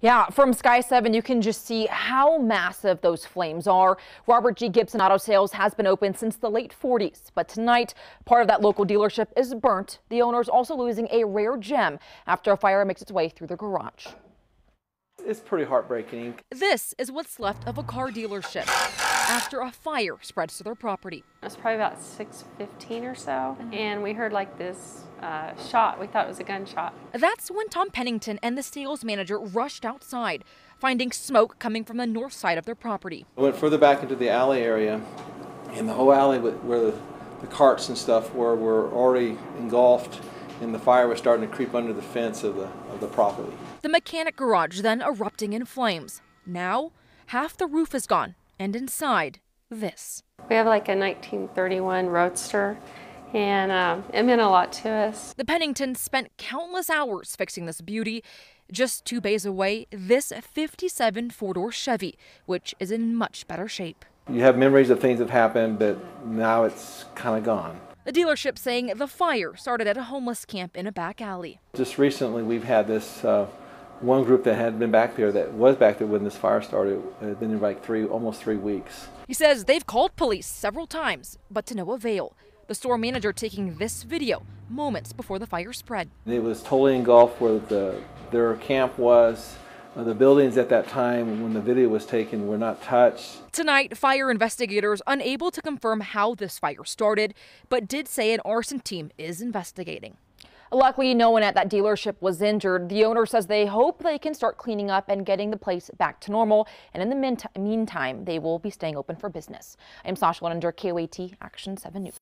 Yeah, from Sky 7, you can just see how massive those flames are. Robert G. Gibson Auto Sales has been open since the late 40s, but tonight, part of that local dealership is burnt. The owner's also losing a rare gem after a fire makes its way through the garage. It's pretty heartbreaking. This is what's left of a car dealership after a fire spreads to their property. It was probably about 6:15 or so, and we heard like this uh, shot. We thought it was a gunshot. That's when Tom Pennington and the sales manager rushed outside, finding smoke coming from the north side of their property. I went further back into the alley area, and the whole alley where the, the carts and stuff were were already engulfed, and the fire was starting to creep under the fence of the of the property. The mechanic garage then erupting in flames. Now, half the roof is gone, and inside, this. We have like a 1931 Roadster, and um, it meant a lot to us. The Penningtons spent countless hours fixing this beauty. Just two bays away, this 57 four door Chevy, which is in much better shape. You have memories of things that happened, but now it's kind of gone. The dealership saying the fire started at a homeless camp in a back alley. Just recently, we've had this uh, one group that had been back there that was back there when this fire started had been there like three, almost three weeks. He says they've called police several times, but to no avail. The store manager taking this video moments before the fire spread. It was totally engulfed where the, their camp was. Uh, the buildings at that time when the video was taken were not touched. Tonight, fire investigators unable to confirm how this fire started, but did say an arson team is investigating. Luckily, no one at that dealership was injured. The owner says they hope they can start cleaning up and getting the place back to normal. And in the meantime, they will be staying open for business. I'm Sasha Leninger, KOAT Action 7 News.